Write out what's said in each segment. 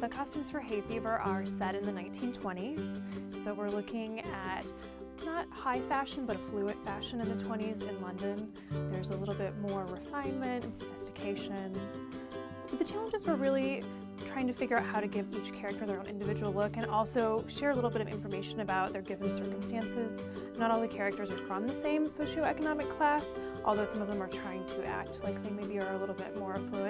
The costumes for Hay Fever are set in the 1920s, so we're looking at not high fashion, but a fluid fashion in the 20s in London. There's a little bit more refinement and sophistication. The challenges were really trying to figure out how to give each character their own individual look and also share a little bit of information about their given circumstances. Not all the characters are from the same socioeconomic class, although some of them are trying to act like they maybe are a little bit more affluent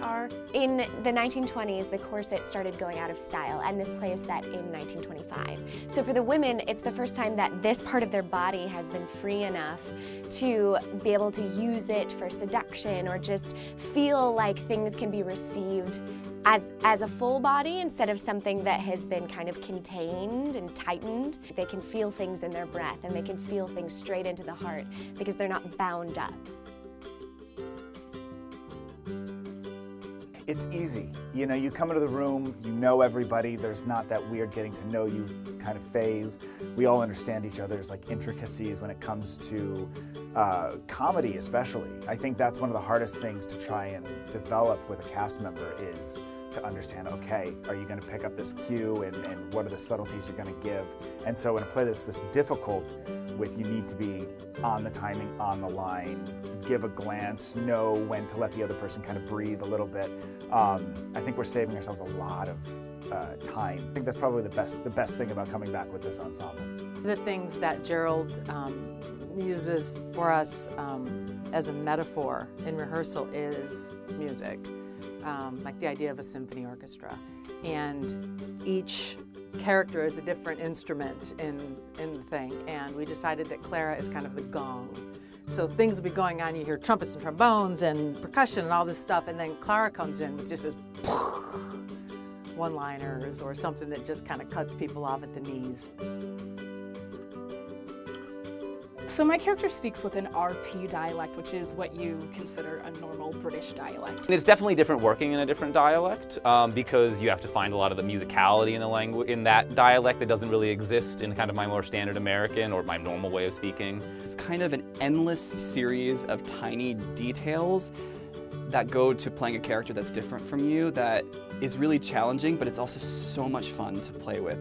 are. In the 1920s, the corset started going out of style, and this play is set in 1925. So for the women, it's the first time that this part of their body has been free enough to be able to use it for seduction or just feel like things can be received as, as a full body instead of something that has been kind of contained and tightened. They can feel things in their breath and they can feel things straight into the heart because they're not bound up. It's easy. You know, you come into the room, you know everybody, there's not that weird getting to know you kind of phase. We all understand each other's like intricacies when it comes to uh, comedy especially. I think that's one of the hardest things to try and develop with a cast member is to understand, okay, are you going to pick up this cue and, and what are the subtleties you're going to give? And so in a play that's this difficult with you need to be on the timing, on the line, give a glance, know when to let the other person kind of breathe a little bit. Um, I think we're saving ourselves a lot of uh, time. I think that's probably the best, the best thing about coming back with this ensemble. The things that Gerald um, uses for us um, as a metaphor in rehearsal is music, um, like the idea of a symphony orchestra. And each character is a different instrument in, in the thing. And we decided that Clara is kind of the gong. So things will be going on, you hear trumpets and trombones and percussion and all this stuff, and then Clara comes in with just this one-liners or something that just kind of cuts people off at the knees. So my character speaks with an RP dialect, which is what you consider a normal British dialect. It's definitely different working in a different dialect um, because you have to find a lot of the musicality in the language in that dialect that doesn't really exist in kind of my more standard American or my normal way of speaking. It's kind of an endless series of tiny details that go to playing a character that's different from you that is really challenging, but it's also so much fun to play with.